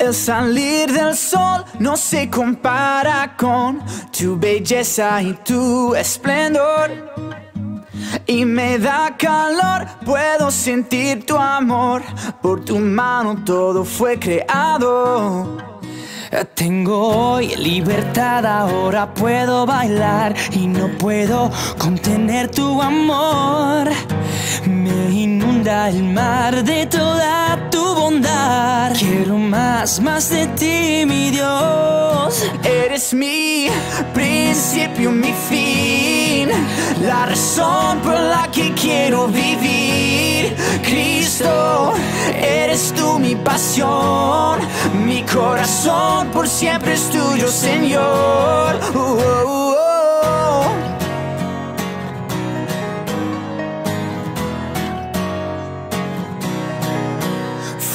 El salir del sol no se compara con tu belleza y tu esplendor. Y me da calor, puedo sentir tu amor. Por tu mano todo fue creado. Tengo hoy libertad, ahora puedo bailar y no puedo contener tu amor. Me inunda el mar de toda tu bondad. Quiero más, más de ti, mi Dios. Eres mi principio, mi fin, la razón por la que quiero vivir. Cristo, eres tú mi pasión, mi corazón por siempre es tuyo, Señor. Uh, uh, uh,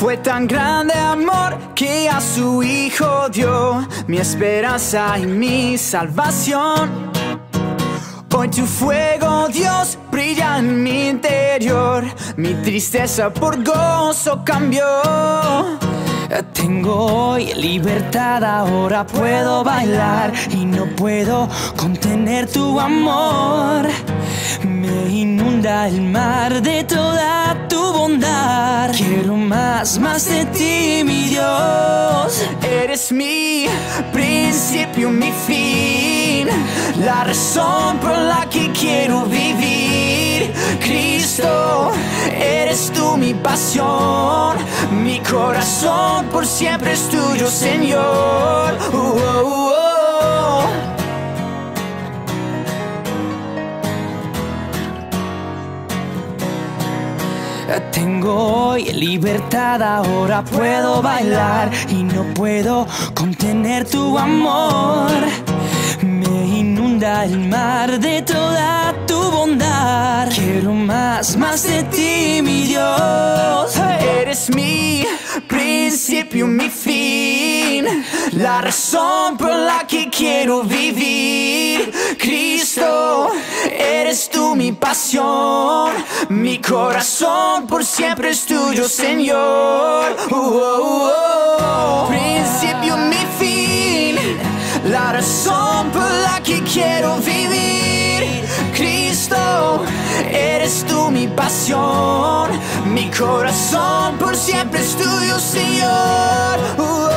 Fue tan grande amor que a su Hijo dio mi esperanza y mi salvación. Hoy tu fuego, Dios, brilla en mi interior. Mi tristeza por gozo cambió. Tengo hoy libertad, ahora puedo bailar y no puedo contener tu amor. Me inunda el mar de toda tu. Más, de ti, mi Dios. Eres mi principio, mi fin, la razón por la que quiero vivir. Cristo, eres tú mi pasión, mi corazón por siempre es tuyo, Señor. Uh, uh, uh. Tengo hoy libertad, ahora puedo bailar y no puedo contener tu amor. Me inunda el mar de toda tu bondad. Quiero más, más de ti, mi Dios. Eres mi principio, mi fin, la razón por la que quiero vivir. Pasión, mi corazón por siempre es tuyo, Señor. Uh, uh, uh. Principio, mi fin, la razón por la que quiero vivir. Cristo, eres tú mi pasión, mi corazón por siempre es tuyo, Señor. Uh, uh,